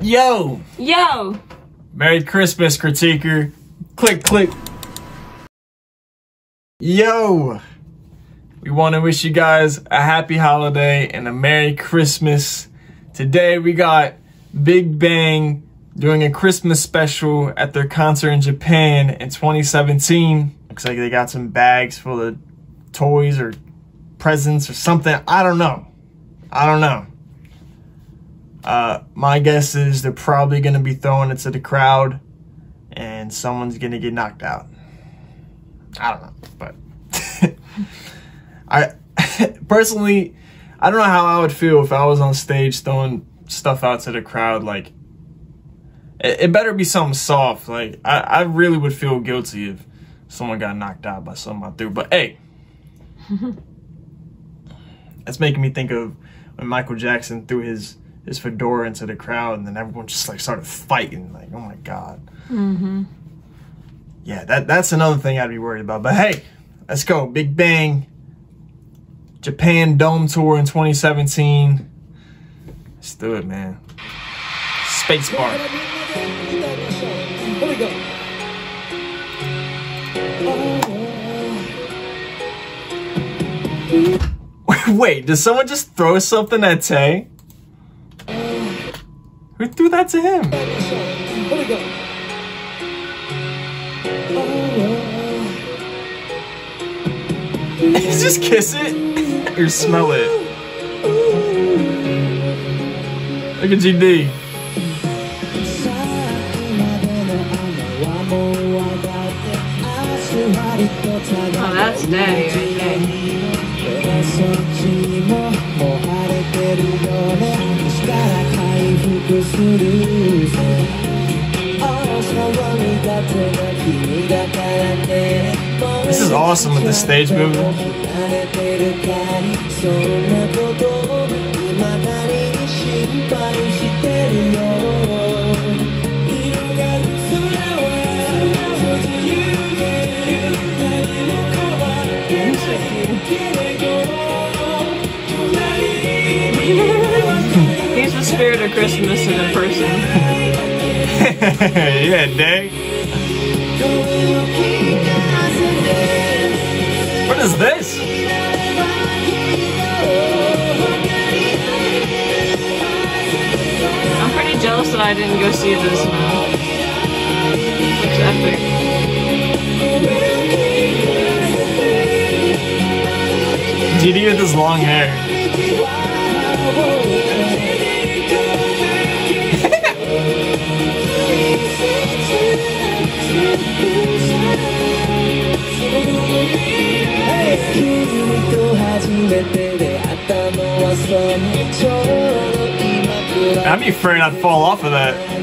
Yo! Yo! Merry Christmas, critiquer. Click, click. Yo! We want to wish you guys a happy holiday and a Merry Christmas. Today we got Big Bang doing a Christmas special at their concert in Japan in 2017. Looks like they got some bags full of toys or presents or something. I don't know. I don't know. Uh, my guess is they're probably going to be throwing it to the crowd and someone's going to get knocked out. I don't know, but I personally, I don't know how I would feel if I was on stage throwing stuff out to the crowd. Like, it, it better be something soft. Like, I, I really would feel guilty if someone got knocked out by something I threw. But hey, that's making me think of when Michael Jackson threw his his fedora into the crowd, and then everyone just like started fighting. Like, oh my god. Mm-hmm. Yeah, that that's another thing I'd be worried about. But hey, let's go. Big Bang. Japan Dome Tour in 2017. Let's do it, man. Space Bar. Here we go. Wait, did someone just throw something at Tay? Who threw that to him? Here we go. just kiss it or smell it. Look at GD. Oh, that's daddy right there. This is awesome with the stage movement. Spirit of Christmas in a person. yeah, Day. What is this? I'm pretty jealous that I didn't go see this. Man. Looks epic. GD with his long hair. Be afraid I'd fall off of that. I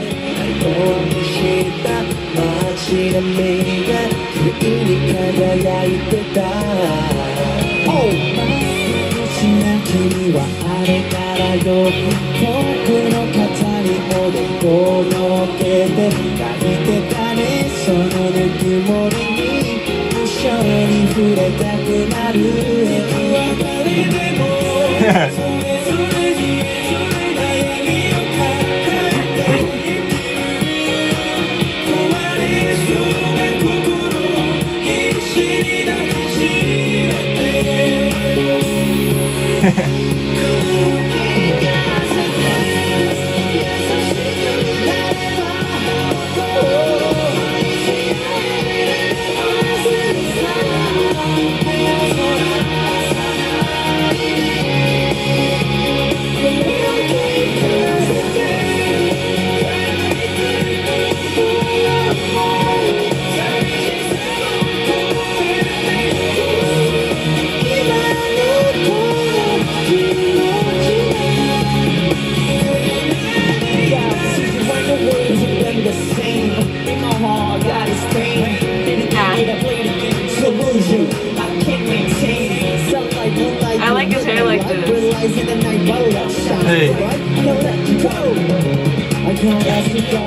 Hey.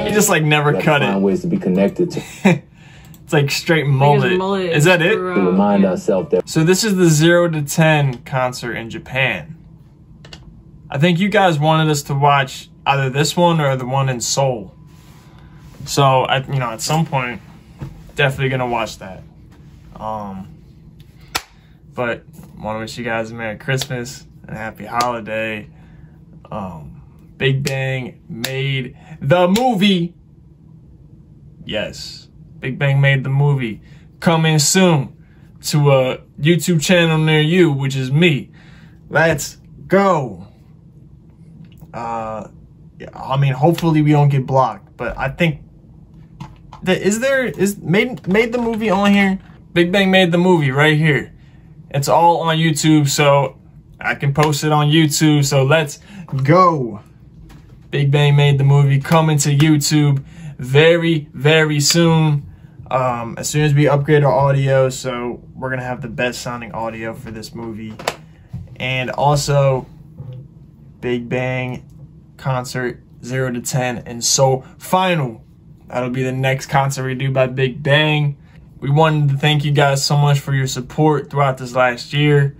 He just like never cut find it. ways to be connected to, It's like straight Like mullet. mullet Is that it? grew to remind yeah. ourselves that So this is the zero to ten concert in Japan. I think you guys wanted us to watch either this one or the one in Seoul. So I, you know, at some point, definitely gonna watch that. Um, but want to wish you guys a Merry Christmas and a Happy Holiday. Um, Big Bang made the movie. Yes, Big Bang made the movie. Coming soon to a YouTube channel near you, which is me. Let's go. Uh, I mean, hopefully we don't get blocked, but I think that is there is made made the movie on here. Big Bang made the movie right here. It's all on YouTube, so I can post it on YouTube. So let's go. Big Bang made the movie coming to YouTube very, very soon. Um, as soon as we upgrade our audio, so we're gonna have the best sounding audio for this movie. And also, Big Bang concert 0 to 10 and so final. That'll be the next concert we do by Big Bang. We wanted to thank you guys so much for your support throughout this last year.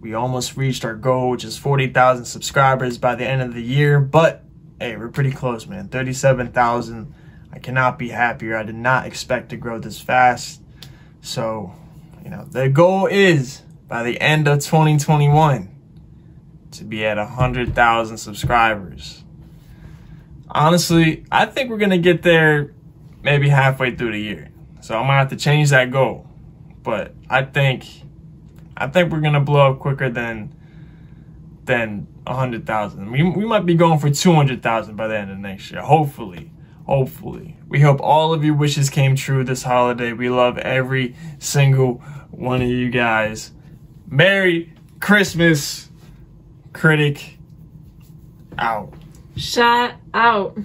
We almost reached our goal, which is 40,000 subscribers by the end of the year, but hey, we're pretty close, man. 37,000. I cannot be happier. I did not expect to grow this fast. So, you know, the goal is by the end of 2021 to be at 100,000 subscribers. Honestly, I think we're going to get there maybe halfway through the year. So I'm gonna have to change that goal. But I think I think we're gonna blow up quicker than than a hundred thousand. We we might be going for two hundred thousand by the end of next year. Hopefully. Hopefully. We hope all of your wishes came true this holiday. We love every single one of you guys. Merry Christmas, critic out. Shut out.